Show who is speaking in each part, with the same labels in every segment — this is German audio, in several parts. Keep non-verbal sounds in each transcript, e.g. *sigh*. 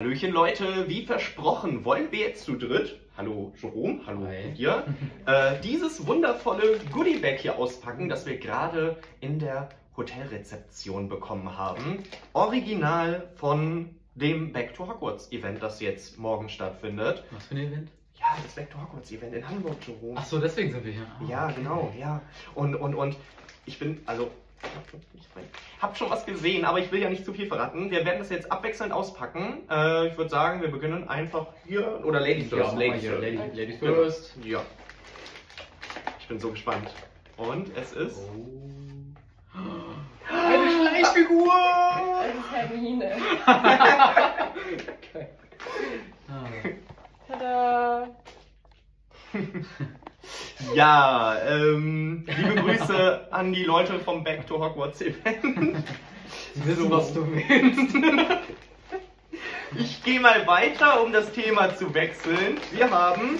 Speaker 1: Hallöchen Leute, wie versprochen, wollen wir jetzt zu dritt, hallo Jerome, hallo
Speaker 2: Hi.
Speaker 1: hier, äh, dieses wundervolle Goodiebag hier auspacken, das wir gerade in der Hotelrezeption bekommen haben. Original von dem Back to Hogwarts Event, das jetzt morgen stattfindet.
Speaker 2: Was für ein Event?
Speaker 1: Ja, das Back to Hogwarts Event in Hamburg, Jerome.
Speaker 2: Ach so, deswegen sind wir hier. Ah,
Speaker 1: Ja,
Speaker 2: okay.
Speaker 1: genau, ja. Und, und, und ich bin, also, ich hab schon was gesehen, aber ich will ja nicht zu viel verraten. Wir werden das jetzt abwechselnd auspacken. Äh, ich würde sagen, wir beginnen einfach hier, oder Ladies
Speaker 2: Ja,
Speaker 1: first,
Speaker 2: hier.
Speaker 1: first.
Speaker 2: Lady, Ladies
Speaker 1: Genau.
Speaker 2: first.
Speaker 1: Ja. Ich bin so gespannt. Und es ist...
Speaker 2: Oh. Eine Schleichfigur!
Speaker 3: Das ist Hermine. *laughs*
Speaker 2: Ah.
Speaker 3: Tada! *laughs*
Speaker 1: Ja, ähm, liebe Grüße an die Leute vom Back to Hogwarts Event.
Speaker 2: Sie wissen, was du willst.
Speaker 1: Ich gehe mal weiter, um das Thema zu wechseln. Wir haben...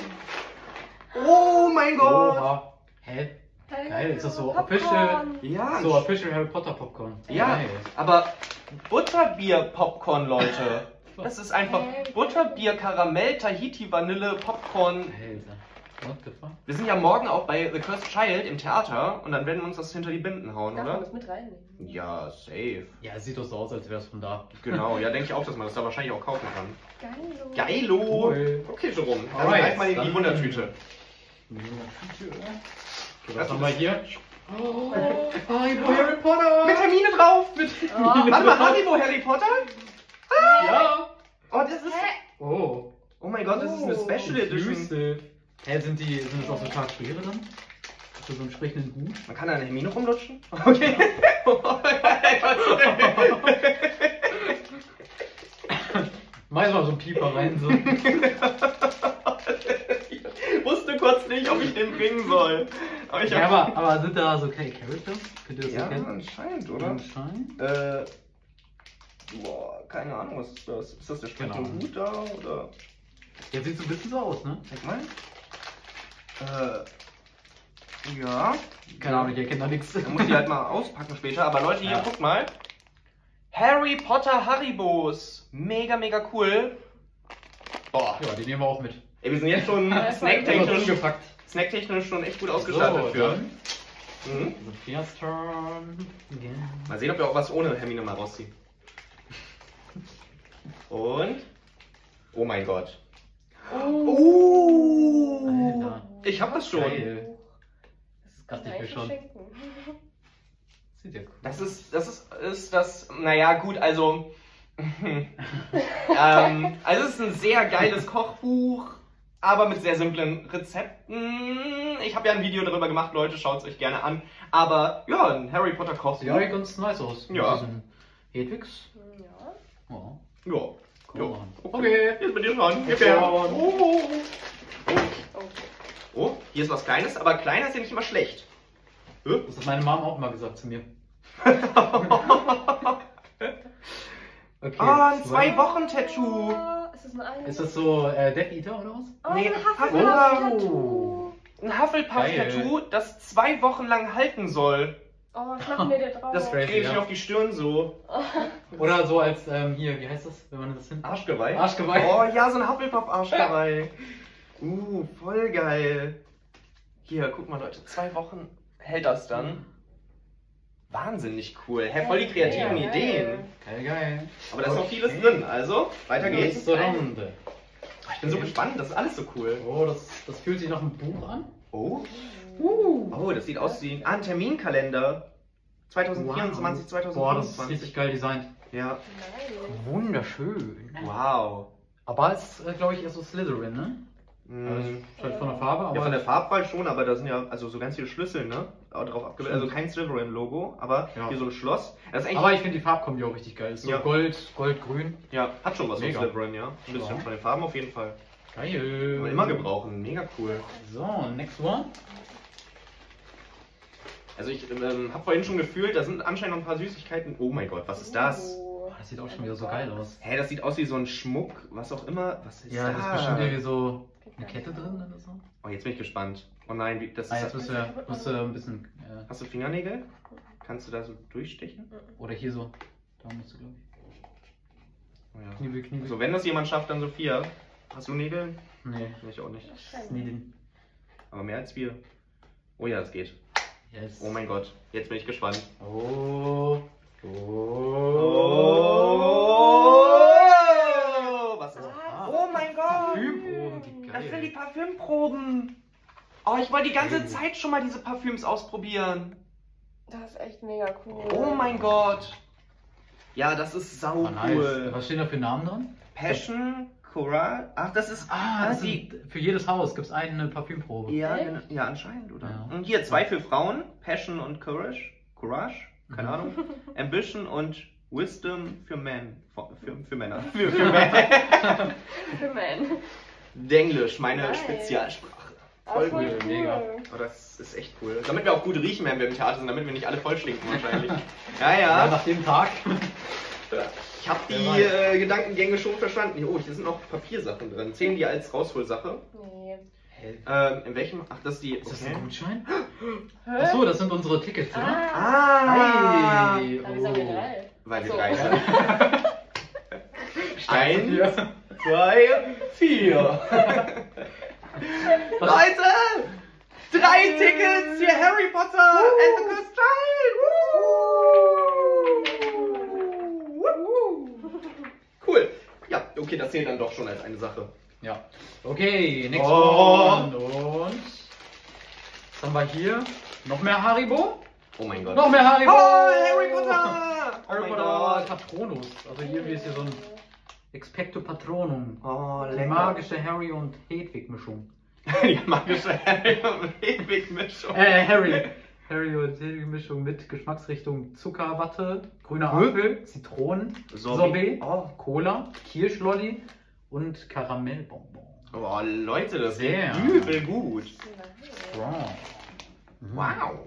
Speaker 1: Oh mein Gott!
Speaker 2: Oha. Hä? Geil, ist das so
Speaker 3: Popcorn.
Speaker 2: official?
Speaker 1: Ja,
Speaker 2: So, Official Harry Potter Popcorn.
Speaker 1: Ja,
Speaker 2: Geil.
Speaker 1: aber Butterbier-Popcorn, Leute. *laughs* Das ist einfach. Butterbier, Karamell, Tahiti, Vanille, Popcorn.
Speaker 2: Alter. What the fuck?
Speaker 1: Wir sind ja morgen auch bei The Cursed Child im Theater und dann werden wir uns das hinter die Binden hauen,
Speaker 3: Darf man
Speaker 1: oder?
Speaker 3: das mit reinnehmen?
Speaker 1: Ja, safe.
Speaker 2: Ja, es sieht doch so aus, als wäre es von da.
Speaker 1: Genau, ja, denke ich auch, dass man das da wahrscheinlich auch kaufen kann.
Speaker 3: Geilo.
Speaker 1: Geilo!
Speaker 2: Cool.
Speaker 1: Okay, Jerome, dann
Speaker 2: Alright,
Speaker 1: greif mal in die
Speaker 2: dann-
Speaker 1: Wundertüte.
Speaker 2: Okay, was haben wir hier?
Speaker 3: Oh.
Speaker 2: Haribo Harry Potter!
Speaker 1: Mit Termine drauf! Mit
Speaker 3: Oh.
Speaker 1: Warte mal, Haribo Harry Potter?
Speaker 2: Ja!
Speaker 1: Oh, das ist...
Speaker 3: Hä?
Speaker 2: Oh.
Speaker 1: Oh mein Gott, das ist eine
Speaker 3: Oh.
Speaker 1: Special Edition.
Speaker 2: Hä, sind die, sind das auch so Charaktere dann? Hast du so einen entsprechenden Hut?
Speaker 1: Man kann da eine Hermine rumlutschen? *laughs* Okay. *laughs*
Speaker 2: Meist mal so einen Pieper rein, so.
Speaker 1: ich *laughs* wusste kurz nicht, ob ich den bringen soll. Aber ich
Speaker 2: ja, aber, aber sind da so keine Characters? Könnt ihr das
Speaker 1: Ja,
Speaker 2: erkennen?
Speaker 1: anscheinend, oder?
Speaker 2: Anscheinend.
Speaker 1: Äh. Boah, keine Ahnung, was ist das? Ist das der sprechende
Speaker 2: Genau.
Speaker 1: Hut da? Oder.
Speaker 2: Ja, sieht so ein bisschen so aus, ne?
Speaker 1: Zeig mal. Äh. Ja.
Speaker 2: Keine Ahnung, ich erkenne da nichts.
Speaker 1: Dann muss ich halt mal auspacken später. Aber Leute, hier,
Speaker 2: Ja.
Speaker 1: guckt mal. Harry Potter Haribos. Mega, mega cool. Boah.
Speaker 2: Ja, die nehmen wir auch mit.
Speaker 1: Ey, wir sind jetzt schon *laughs* snacktechnisch snacktechnisch schon echt gut ausgestattet
Speaker 2: So,
Speaker 1: für.
Speaker 2: dann.
Speaker 1: Mhm.
Speaker 2: Sophias Turn. Again.
Speaker 1: Mal sehen, ob wir auch was ohne Hermine mal rausziehen. Und. Oh mein Gott.
Speaker 3: Oh.
Speaker 1: Ich hab das schon.
Speaker 2: Geil. Das
Speaker 3: Kann
Speaker 2: dachte ich mir schon.
Speaker 3: verschenken. *laughs*
Speaker 2: Sieht ja cool
Speaker 1: Das ist, das ist, ist das, naja, gut, also. *laughs* ähm, also, es ist ein sehr geiles Kochbuch, aber mit sehr simplen Rezepten. Ich habe ja ein Video darüber gemacht, Leute, schaut es euch gerne an. Aber ja, ein Harry Potter Kochbuch.
Speaker 2: Sieht eigentlich ganz nice aus.
Speaker 1: Ja.
Speaker 2: Hedwigs.
Speaker 3: Ja.
Speaker 2: Oh.
Speaker 1: Ja.
Speaker 2: Cool.
Speaker 1: Jo.
Speaker 2: Okay.
Speaker 1: Jetzt bin ich dran.
Speaker 2: Ja.
Speaker 1: her. Oh.
Speaker 3: Oh.
Speaker 1: Oh, hier ist was Kleines, aber kleiner ist ja nicht immer schlecht.
Speaker 2: Das hat meine Mom auch mal gesagt zu mir. *laughs* Okay.
Speaker 1: Ah, ein Zwei-Wochen-Tattoo.
Speaker 3: Oh, ist das ein?
Speaker 2: Ist das so äh, Death Eater oder was?
Speaker 3: Oh,
Speaker 1: Nee,
Speaker 3: ein
Speaker 1: Hufflepuff.
Speaker 3: Hufflepuff-Tattoo.
Speaker 1: Ein Hufflepuff-Tattoo, das zwei Wochen lang halten soll.
Speaker 3: Oh, ich mach mir den drauf.
Speaker 1: Das
Speaker 2: Crazy,
Speaker 1: klebe ich
Speaker 2: ja.
Speaker 1: mir auf die Stirn so.
Speaker 2: Oder so als, ähm, hier, wie heißt das, wenn man das hin...
Speaker 1: Arschgeweih?
Speaker 2: Arschgeweih.
Speaker 1: Oh ja, so ein Hufflepuff-Arschgeweih. *laughs* Uh, voll geil. Hier, guck mal Leute, zwei Wochen hält das dann. Wahnsinnig cool. Hä, voll die kreativen
Speaker 3: Ja, geil.
Speaker 1: Ideen.
Speaker 2: Geil, geil.
Speaker 1: Aber da ist noch vieles drin. Also, weiter geht's.
Speaker 2: Nächste Runde.
Speaker 1: Ich bin so gespannt, das ist alles so cool.
Speaker 2: Oh, das, das fühlt sich nach einem Buch an.
Speaker 1: Oh,
Speaker 2: Uh.
Speaker 1: oh das sieht aus wie ah, ein Terminkalender. 2024,
Speaker 2: Boah, das ist
Speaker 1: 2025.
Speaker 2: richtig geil designt.
Speaker 1: Ja.
Speaker 2: Wunderschön.
Speaker 1: wow.
Speaker 2: Aber es ist, äh, glaube ich, eher so Slytherin, ne? Also,
Speaker 1: Mm.
Speaker 2: ist halt von der Farbe, aber...
Speaker 1: Ja, von der Farbwahl schon, aber da sind ja also so ganz viele Schlüssel, ne? Drauf abgebildet. Also kein Slytherin-Logo, aber
Speaker 2: Ja.
Speaker 1: hier so ein Schloss. Das ist eigentlich,
Speaker 2: aber ich finde die Farbkombi auch richtig geil. Ist so
Speaker 1: Ja.
Speaker 2: Gold, Gold-Grün.
Speaker 1: ja, hat schon was von. Slytherin, ja. Ein bisschen
Speaker 2: Ja.
Speaker 1: von den Farben auf jeden Fall.
Speaker 2: Geil.
Speaker 1: Kann man immer gebrauchen, mega cool.
Speaker 2: So, next one.
Speaker 1: Also ich ähm, habe vorhin schon gefühlt, da sind anscheinend noch ein paar Süßigkeiten. Oh mein Gott, was ist das?
Speaker 3: Oh.
Speaker 2: Das sieht auch schon wieder so geil aus.
Speaker 1: Hä, das sieht aus wie so ein Schmuck, was auch immer. Was ist
Speaker 2: Ja,
Speaker 1: das?
Speaker 2: das ist bestimmt irgendwie so eine Kette drin oder so.
Speaker 1: Oh, jetzt bin ich gespannt. Oh nein, wie, das
Speaker 2: Ah,
Speaker 1: ist.
Speaker 2: jetzt musst du, musst du ein bisschen... Äh,
Speaker 1: Hast du Fingernägel? Kannst du da so durchstechen?
Speaker 2: oder hier so. Da musst du, glaube ich.
Speaker 1: Ja.
Speaker 2: Kniebel, Kniebel.
Speaker 1: So, wenn das jemand schafft, dann Sophia. Hast du Nägel?
Speaker 2: Nee,
Speaker 1: Ich auch nicht.
Speaker 2: ist nie den.
Speaker 1: Aber mehr als wir. Oh ja, es geht.
Speaker 2: Yes.
Speaker 1: Oh mein Gott. Jetzt bin ich gespannt.
Speaker 2: Oh. Oh.
Speaker 1: Was ist
Speaker 2: Ah.
Speaker 1: Oh mein Gott!
Speaker 2: Parfümproben, wie geil.
Speaker 1: Das sind die Parfümproben. Oh, ich wollte die ganze
Speaker 2: Oh.
Speaker 1: Zeit schon mal diese Parfüms ausprobieren.
Speaker 3: Das ist echt mega cool.
Speaker 1: Oh mein Gott. Ja, das ist sau
Speaker 2: Ah, nice.
Speaker 1: cool.
Speaker 2: Was stehen da für Namen dran?
Speaker 1: Passion, Coral. Ach, das ist.
Speaker 2: Ah, das
Speaker 1: die.
Speaker 2: sind, für jedes Haus gibt es eine Parfümprobe.
Speaker 1: Ja, genau. ja, anscheinend, oder?
Speaker 2: Ja.
Speaker 1: Und hier zwei für Frauen: Passion und Courage. Courage? Keine
Speaker 2: Mhm.
Speaker 1: Ahnung. *laughs* Ambition und Wisdom für Men. Für, für Männer. *laughs* Für, für Männer. *laughs*
Speaker 3: Für Man.
Speaker 1: Denglisch, meine
Speaker 3: Nice.
Speaker 1: Spezialsprache. Voll cool.
Speaker 3: cool.
Speaker 2: mega.
Speaker 1: Oh, das ist echt cool. Damit wir auch gut riechen, wenn wir im Theater sind, damit wir nicht alle voll stinken wahrscheinlich. *laughs* Ja,
Speaker 2: Ja,
Speaker 1: ja.
Speaker 2: nach dem Tag.
Speaker 1: Ich habe die äh, Gedankengänge schon verstanden. Oh, hier sind noch Papiersachen drin. Zählen die als Rausholsache?
Speaker 3: Nee.
Speaker 1: Ähm, in welchem? Ach, das ist die.
Speaker 2: Ist das
Speaker 1: Okay.
Speaker 2: ein Gutschein? Achso, das sind unsere Tickets, oder?
Speaker 3: Ah.
Speaker 1: Ah!
Speaker 2: Hey. Oh.
Speaker 3: drei.
Speaker 1: Weil wir
Speaker 3: So.
Speaker 1: drei sind. *laughs* Eins,
Speaker 2: Hier.
Speaker 1: zwei, vier. *laughs*
Speaker 2: Was-
Speaker 1: Leute! Drei Tickets für Harry Potter and the Cursed Child! Woo! *laughs* Cool. Ja, okay, das zählt dann doch schon als eine Sache.
Speaker 2: Ja. Okay, next
Speaker 1: Oh.
Speaker 2: one. Und. Was haben wir hier? Noch mehr Haribo?
Speaker 1: Oh mein Gott.
Speaker 2: Noch mehr Haribo!
Speaker 1: Oh, Harry Potter! *laughs* Oh
Speaker 2: Harry
Speaker 1: mein
Speaker 2: Potter. Patronus. Also hier ist hier so ein Expecto Patronum.
Speaker 1: Oh,
Speaker 2: Die
Speaker 1: lecker.
Speaker 2: magische Harry und Hedwig Mischung.
Speaker 1: Die magische Harry und Hedwig-Mischung.
Speaker 2: Äh, Harry. Harry und Hedwig Mischung mit Geschmacksrichtung Zuckerwatte, grüner
Speaker 1: Hä?
Speaker 2: Apfel, Zitronen,
Speaker 1: Sorbet.
Speaker 2: Sorbet, Oh, Cola, Kirschlolli und Karamellbonbon.
Speaker 1: Oh, Leute, das
Speaker 2: Sehr.
Speaker 1: geht übel gut.
Speaker 2: Wow.
Speaker 1: Wow.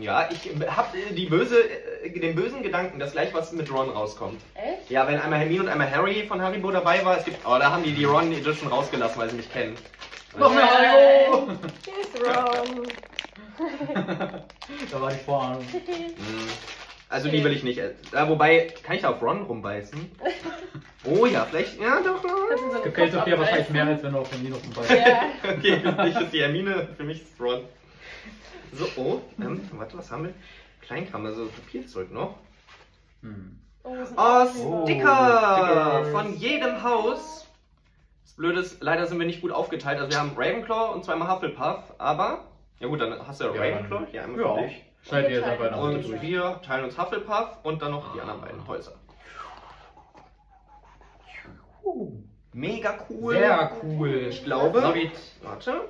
Speaker 1: Ja, ich hab äh, die böse, äh, den bösen Gedanken, dass gleich was mit Ron rauskommt.
Speaker 3: Echt?
Speaker 1: Ja, wenn einmal Hermine und einmal Harry von Haribo dabei war, es gibt, oh, da haben die die Ron Edition rausgelassen, weil sie mich kennen.
Speaker 2: Noch mehr!
Speaker 3: Hier ist Ron.
Speaker 2: da war die Vorahnung.
Speaker 1: Mm. Also die will ich nicht. äh, Ja, wobei, kann ich da auf Ron rumbeißen? *laughs* Oh ja, vielleicht, ja doch.
Speaker 3: So
Speaker 2: Gefällt Sophia wahrscheinlich mehr, als wenn du auf den Minus beißt.
Speaker 3: Ja. *laughs*
Speaker 1: Okay, für dich ist die Hermine, für mich ist Ron. So, oh, ähm, warte, was haben wir? Kleinkram, also Papierzeug noch.
Speaker 2: Hm.
Speaker 3: Oh,
Speaker 1: Oh. Sticker!
Speaker 2: Stickers.
Speaker 1: Von jedem Haus. Das Blöde ist, leider sind wir nicht gut aufgeteilt. Also wir haben Ravenclaw und zweimal Hufflepuff, aber... Ja gut, dann hast du ja
Speaker 2: Ja,
Speaker 1: Ravenclaw, hier einmal
Speaker 2: Ja.
Speaker 1: für dich.
Speaker 2: Schneidet ihr der Mitte
Speaker 1: Und
Speaker 2: durch.
Speaker 1: wir teilen uns Hufflepuff und dann noch die anderen beiden Häuser. Mega cool.
Speaker 2: Sehr cool.
Speaker 1: Ich glaube...
Speaker 2: David.
Speaker 1: Warte.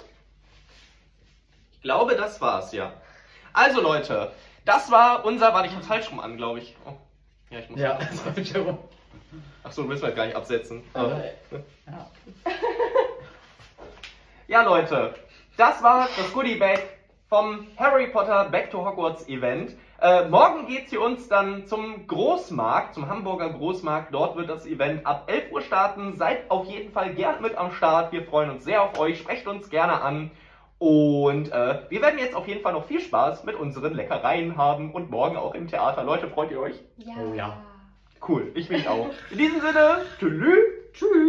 Speaker 1: Ich glaube, das war's, ja. Also Leute, das war unser... Warte, ich hab's falsch rum an, glaube ich. Oh. Ja, ich muss...
Speaker 2: Ja, *laughs* das war mit herum.
Speaker 1: Achso, willst halt gar nicht absetzen.
Speaker 2: Aber, ja.
Speaker 1: Ja, Leute, das war das Goodie Bag vom Harry Potter Back to Hogwarts Event. Äh, morgen geht's hier uns dann zum Großmarkt, zum Hamburger Großmarkt. Dort wird das Event ab 11 Uhr starten. Seid auf jeden Fall gern mit am Start. Wir freuen uns sehr auf euch. Sprecht uns gerne an. Und äh, wir werden jetzt auf jeden Fall noch viel Spaß mit unseren Leckereien haben und morgen auch im Theater. Leute, freut ihr euch?
Speaker 3: Ja.
Speaker 2: Oh ja.
Speaker 1: Cool, ich mich auch. In diesem Sinne, tschüss.
Speaker 2: Tschüss.